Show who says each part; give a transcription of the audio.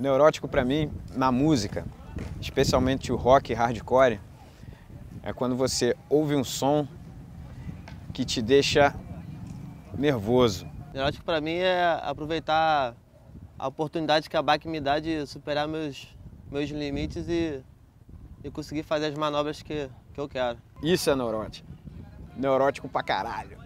Speaker 1: Neurótico para mim, na música, especialmente o rock hardcore, é quando você ouve um som que te deixa nervoso.
Speaker 2: Neurótico para mim é aproveitar a oportunidade que a bike me dá de superar meus, meus limites e, e conseguir fazer as manobras que, que eu quero.
Speaker 1: Isso é neurótico. Neurótico pra caralho.